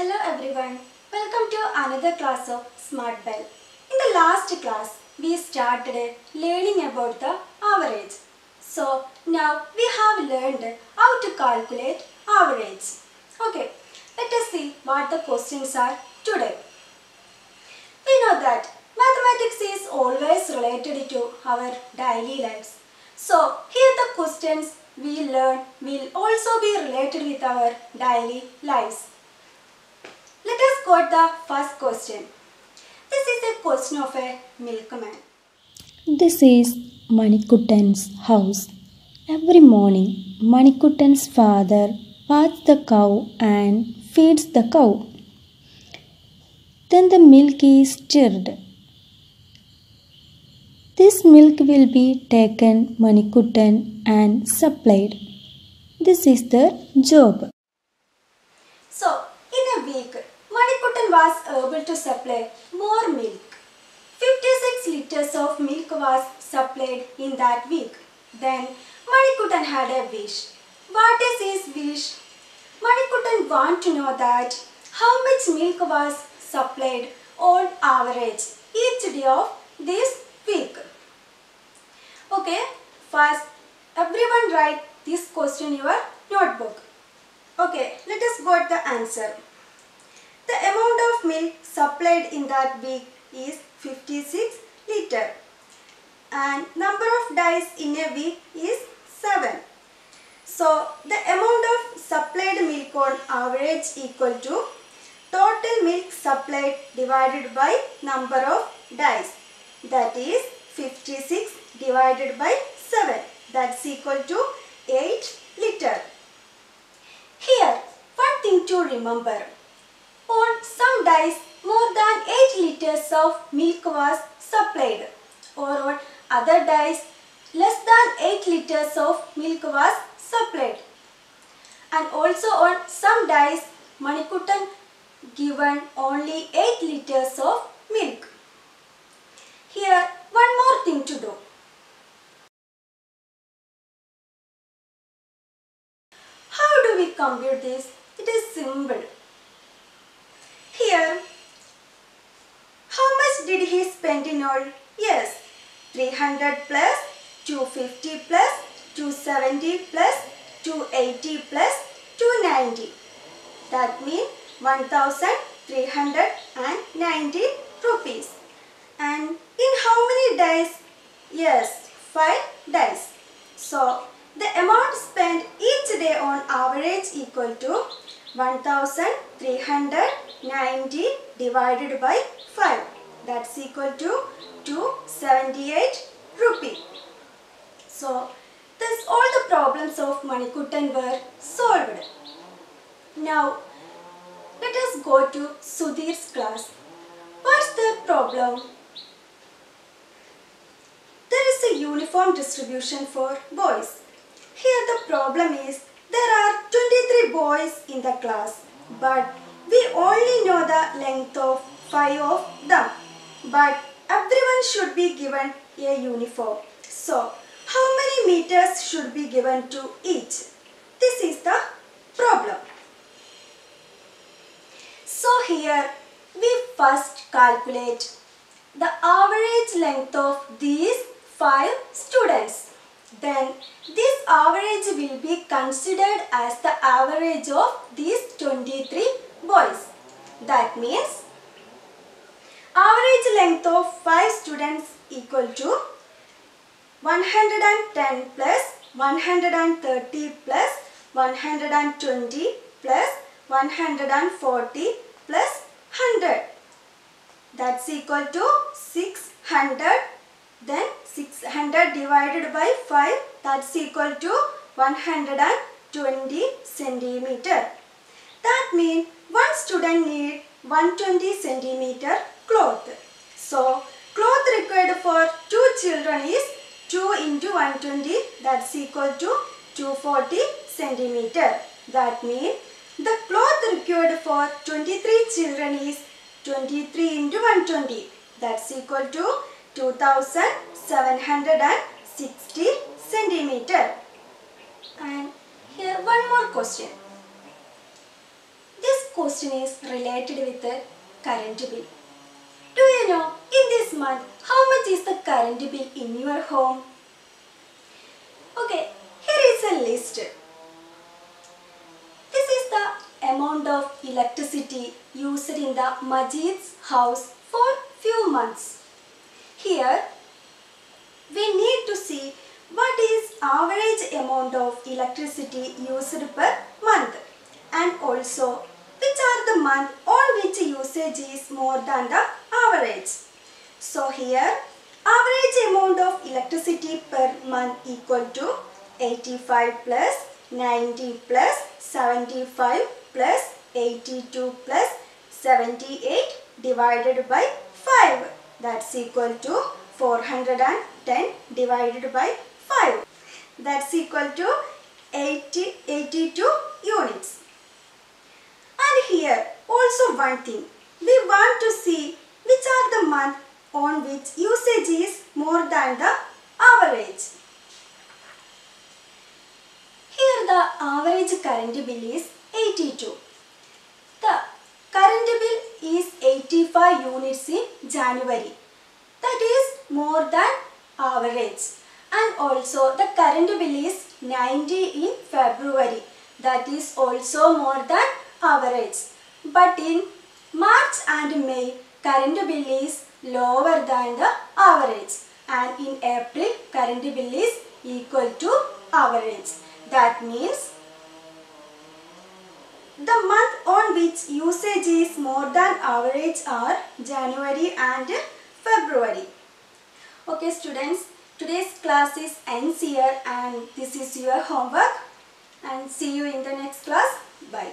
Hello everyone, welcome to another class of Smart Bell. In the last class, we started learning about the average. So now we have learned how to calculate average. Okay, let us see what the questions are today. We know that mathematics is always related to our daily lives. So here the questions we learn will also be related with our daily lives. Let us go to the first question. This is a question of a milkman. This is Manikuttan's house. Every morning, Manikuttan's father pats the cow and feeds the cow. Then the milk is stirred. This milk will be taken Manikuttan and supplied. This is the job. So, in a week, Manikuttan was able to supply more milk. 56 liters of milk was supplied in that week. Then, Manikuttan had a wish. What is his wish? Manikuttan want to know that how much milk was supplied on average each day of this week. Okay, first everyone write this question in your notebook. Okay, let us go to the answer. The amount of milk supplied in that week is 56 liter and number of days in a week is 7. So the amount of supplied milk on average equal to total milk supplied divided by number of days that is 56 divided by 7 that's equal to 8 liter. Here, one thing to remember. On some days, more than 8 liters of milk was supplied or on other days, less than 8 liters of milk was supplied. And also on some days, Manikuttan given only 8 liters of milk. Here, one more thing to do. How do we compute this? It is simple. Here, how much did Yes, 300 plus 250 plus 270 plus 280 plus 290. That means 1390 rupees. And in how many days? Yes, 5 days. So, the amount spent each day on average equal to 1390 divided by 5. That's equal to 278 rupee. So, thus all the problems of Manikuttan were solved. Now, let us go to Sudhir's class. What's the problem? There is a uniform distribution for boys. Here the problem is there are 23 boys in the class but we only know the length of 5 of them. But everyone should be given a uniform. So how many meters should be given to each? This is the problem. So here we first calculate the average length of these 5 students. Then this average will be considered as the average of these 23 boys. That means average length of 5 students equal to 110 plus 130 plus 120 plus 140 plus 100. That's equal to 600 then 600 divided by 5 that's equal to 120 centimeter. That means one student need 120 centimeter cloth. So cloth required for two children is 2 into 120 that's equal to 240 centimeter. That means the cloth required for 23 children is 23 into 120 that's equal to 2760 centimeter. And here one more question. This question is related with the current bill. Do you know in this month how much is the current bill in your home? Okay, here is a list. This is the amount of electricity used in the Majid's house for few months. Here we need to see what is average amount of electricity used per month and also which are the month on which usage is more than the average. So here average amount of electricity per month equal to 85 plus 90 plus 75 plus 82 plus 78 divided by 5 that's equal to 410 divided by 5 that's equal to 80 82 units. And here also one thing. We want to see which are the month on which usage is more than the average. Here the average current bill is 82 the current bill is 85 units in January. That is more than average. And also the current bill is 90 in February. That is also more than average. But in March and May current bill is lower than the average and in April current bill is equal to average that means the month on which usage is more than average are January and February. Okay students, today's class is ends here and this is your homework and see you in the next class. Bye.